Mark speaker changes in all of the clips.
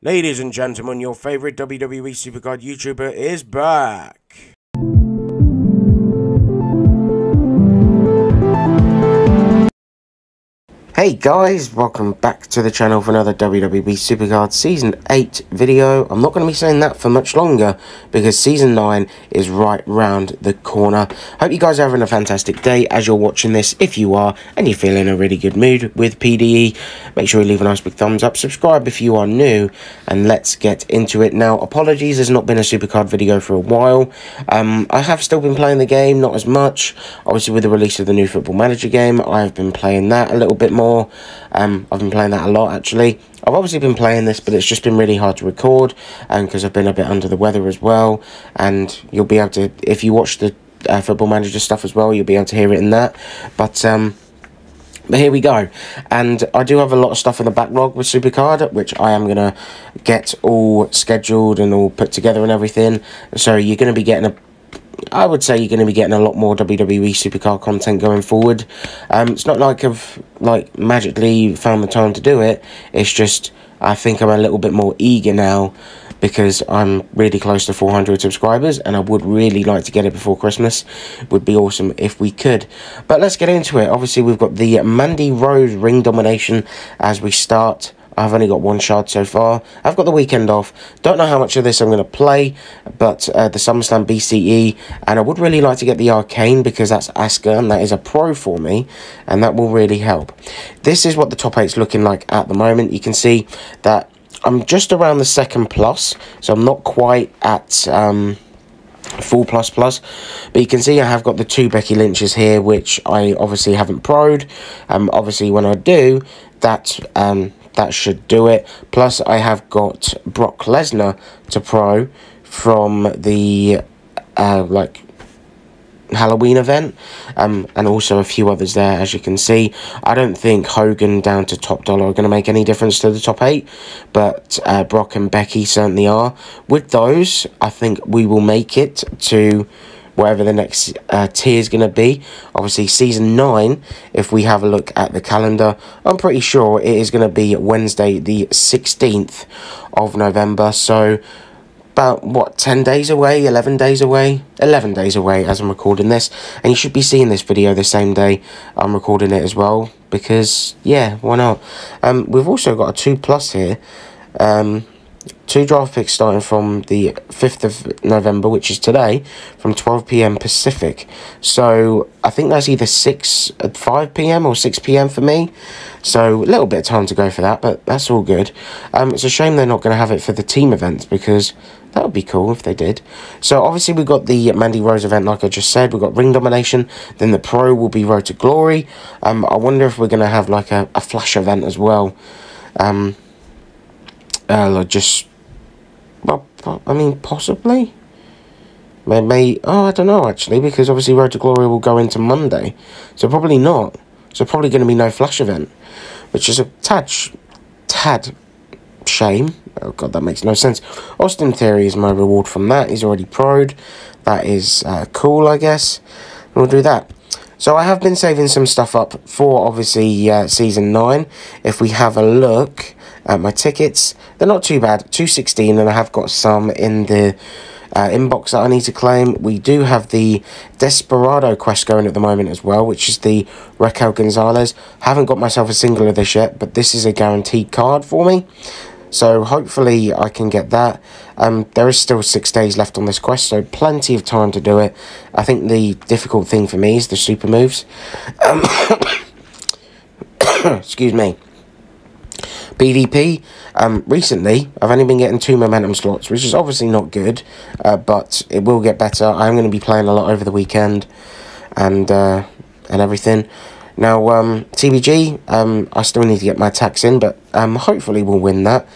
Speaker 1: Ladies and gentlemen, your favorite WWE Supercard YouTuber is back. Hey guys, welcome back to the channel for another WWE Supercard Season 8 video. I'm not going to be saying that for much longer because Season 9 is right round the corner. Hope you guys are having a fantastic day as you're watching this. If you are and you're feeling a really good mood with PDE, make sure you leave a nice big thumbs up. Subscribe if you are new and let's get into it. Now, apologies, there's not been a Supercard video for a while. Um, I have still been playing the game, not as much. Obviously, with the release of the new Football Manager game, I have been playing that a little bit more more. Um, I've been playing that a lot actually. I've obviously been playing this, but it's just been really hard to record, and um, because I've been a bit under the weather as well. And you'll be able to, if you watch the uh, Football Manager stuff as well, you'll be able to hear it in that. But um, but here we go. And I do have a lot of stuff in the backlog with Supercard, which I am going to get all scheduled and all put together and everything. So you're going to be getting a I would say you're going to be getting a lot more WWE Supercard content going forward. Um, it's not like I've like magically found the time to do it. It's just I think I'm a little bit more eager now because I'm really close to 400 subscribers and I would really like to get it before Christmas. Would be awesome if we could. But let's get into it. Obviously, we've got the Mandy Rose ring domination as we start. I've only got one shard so far. I've got the weekend off. Don't know how much of this I'm going to play, but uh, the SummerSlam BCE, and I would really like to get the Arcane because that's Asuka, and that is a pro for me, and that will really help. This is what the top 8 is looking like at the moment. You can see that I'm just around the second plus, so I'm not quite at... Um, full plus plus but you can see I have got the two Becky Lynches here which I obviously haven't proed um obviously when I do that um that should do it. Plus, I have got Brock Lesnar to pro from the uh, like Halloween event, um, and also a few others there, as you can see. I don't think Hogan down to top dollar are going to make any difference to the top eight, but uh, Brock and Becky certainly are. With those, I think we will make it to whatever the next uh, tier is going to be. Obviously, season 9, if we have a look at the calendar, I'm pretty sure it is going to be Wednesday, the 16th of November. So, about, what, 10 days away, 11 days away? 11 days away as I'm recording this. And you should be seeing this video the same day I'm recording it as well. Because, yeah, why not? Um, we've also got a 2 plus here. Um, two draft picks starting from the 5th of November, which is today, from 12 p.m. Pacific. So I think that's either 6 at 5 p.m. or 6 p.m. for me. So a little bit of time to go for that, but that's all good. Um, it's a shame they're not going to have it for the team events because that would be cool if they did. So obviously we've got the Mandy Rose event, like I just said. We've got Ring Domination. Then the Pro will be Road to Glory. Um, I wonder if we're going to have like a, a Flash event as well. Um, uh, just well, I mean, possibly. Maybe, oh, I don't know, actually, because obviously Road to Glory will go into Monday. So probably not. So probably going to be no Flash event. Which is a tad, tad shame. Oh, God, that makes no sense. Austin Theory is my reward from that. He's already proed. That is uh, cool, I guess. We'll do that. So I have been saving some stuff up for, obviously, uh, Season 9. If we have a look at my tickets, they're not too bad. 216 and I have got some in the uh, inbox that I need to claim. We do have the Desperado quest going at the moment as well, which is the Raquel Gonzalez. Haven't got myself a single of this yet, but this is a guaranteed card for me. So hopefully I can get that. Um, there is still six days left on this quest, so plenty of time to do it. I think the difficult thing for me is the super moves. Um, excuse me. PvP, um, recently, I've only been getting two momentum slots, which is obviously not good, uh, but it will get better. I'm going to be playing a lot over the weekend and uh, and everything. Now, um, TBG, um, I still need to get my attacks in, but um, hopefully we'll win that.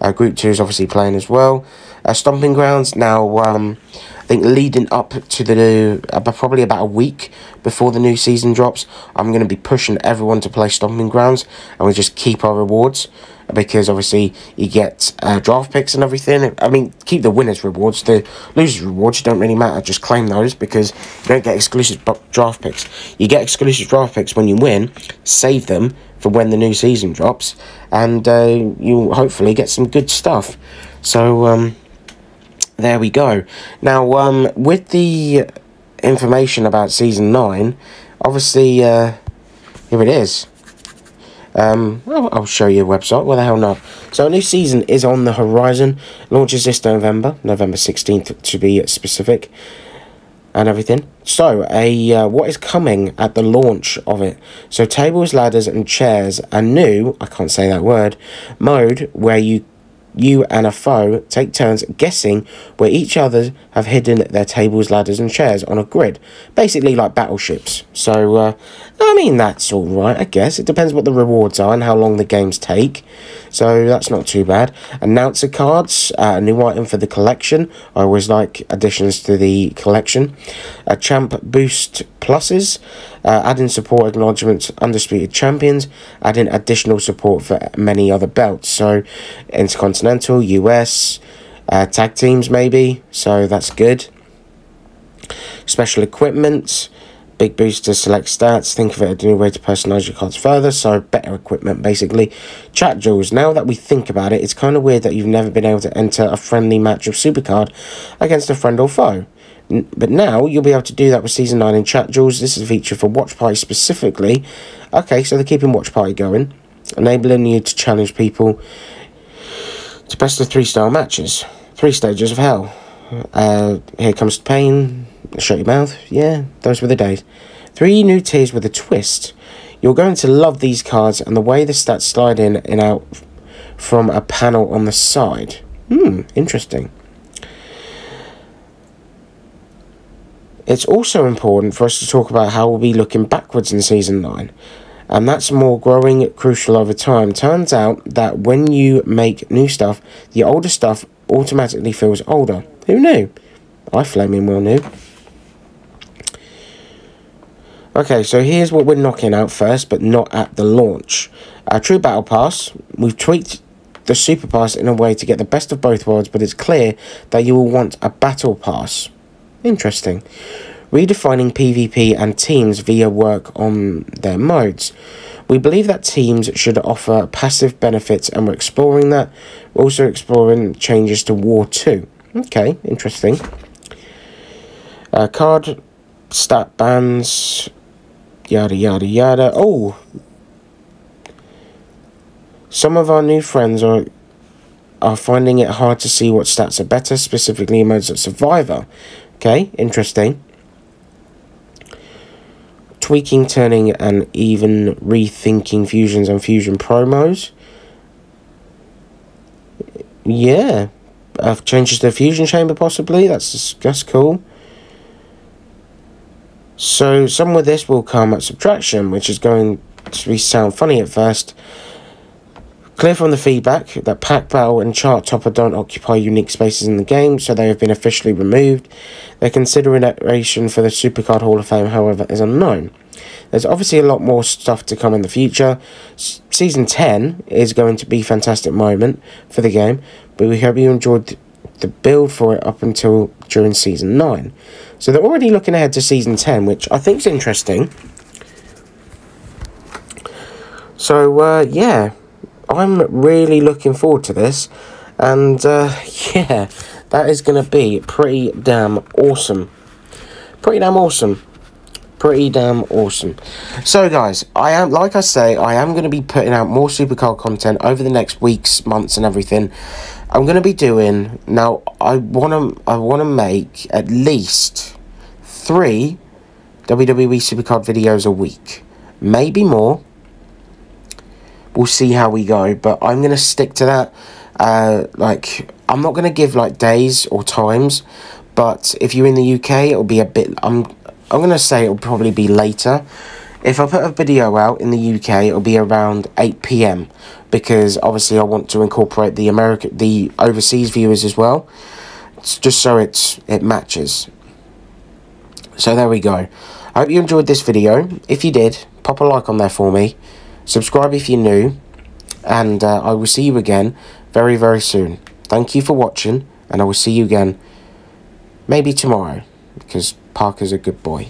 Speaker 1: Uh, group 2 is obviously playing as well. Uh, Stomping Grounds, now, um, I think leading up to the, uh, probably about a week before the new season drops, I'm going to be pushing everyone to play Stomping Grounds, and we just keep our rewards. Because obviously you get uh, draft picks and everything. I mean, keep the winners' rewards. The losers' rewards don't really matter. Just claim those because you don't get exclusive draft picks. You get exclusive draft picks when you win. Save them for when the new season drops, and uh, you hopefully get some good stuff. So um, there we go. Now um, with the information about season nine, obviously uh, here it is. Um, I'll show you a website. Where the hell not? So a new season is on the horizon. Launches this November, November 16th to be specific, and everything. So, a uh, what is coming at the launch of it? So, tables, ladders, and chairs. A new, I can't say that word, mode where you you and a foe take turns guessing where each other have hidden their tables, ladders, and chairs on a grid. Basically, like battleships. So, uh, I mean, that's alright, I guess. It depends what the rewards are and how long the games take. So, that's not too bad. Announcer cards, uh, a new item for the collection. I always like additions to the collection. A champ boost pluses, uh, adding support acknowledgements, undisputed champions, adding additional support for many other belts. So, Intercontinental, US, uh, tag teams maybe, so that's good. Special equipment, big boost to select stats. Think of it a new way to personalize your cards further, so better equipment basically. Chat Duels. Now that we think about it, it's kind of weird that you've never been able to enter a friendly match of Supercard against a friend or foe. but now you'll be able to do that with Season 9 in Chat Duels. This is a feature for Watch Party specifically. Okay, so they're keeping Watch Party going, enabling you to challenge people to best of three style matches. Three stages of hell. Uh, here comes the pain. Shut your mouth. Yeah, those were the days. Three new tiers with a twist. You're going to love these cards and the way the stats slide in and out from a panel on the side. Hmm, interesting. It's also important for us to talk about how we'll be looking backwards in Season 9 and that's more growing crucial over time. Turns out that when you make new stuff, the older stuff automatically feels older. Who knew? I flaming well knew. Okay, so here's what we're knocking out first, but not at the launch. A true battle pass. We've tweaked the super pass in a way to get the best of both worlds, but it's clear that you will want a battle pass. Interesting redefining PvP and teams via work on their modes. We believe that teams should offer passive benefits, and we're exploring that. We're also exploring changes to War 2. Okay, interesting. Uh, card stat bans, yada yada yada. Oh, some of our new friends are are finding it hard to see what stats are better, specifically modes of Survivor. Okay, interesting tweaking, turning, and even rethinking fusions and fusion promos. Yeah, uh, changes to the fusion chamber possibly. That's that's cool. So some of this will come at subtraction, which is going to be sound funny at first, Clear from the feedback that Pack Battle and Chart Topper don't occupy unique spaces in the game, so they have been officially removed. Their consideration for the Supercard Hall of Fame, however, is unknown. There's obviously a lot more stuff to come in the future. S Season 10 is going to be a fantastic moment for the game, but we hope you enjoyed the build for it up until during Season 9. So they're already looking ahead to Season 10, which I think is interesting. So, uh, yeah, I'm really looking forward to this. And uh, yeah, that is going to be pretty damn awesome. Pretty damn awesome. Pretty damn awesome. So guys, I am like I say, I am going to be putting out more supercard content over the next weeks, months, and everything. I'm going to be doing now. I want to. I want to make at least three WWE Supercard videos a week, maybe more we'll see how we go. But I'm going to stick to that. Uh, like, I'm not going to give, like, days or times. But if you're in the UK, it'll be a bit... I'm, I'm going to say it'll probably be later. If I put a video out in the UK, it'll be around 8 p.m. Because, obviously, I want to incorporate the American, the overseas viewers as well. It's just so it's it matches. So there we go. I hope you enjoyed this video. If you did, pop a like on there for me. Subscribe if you're new. And uh, I will see you again very, very soon. Thank you for watching, and I will see you again maybe tomorrow because Parker's a good boy.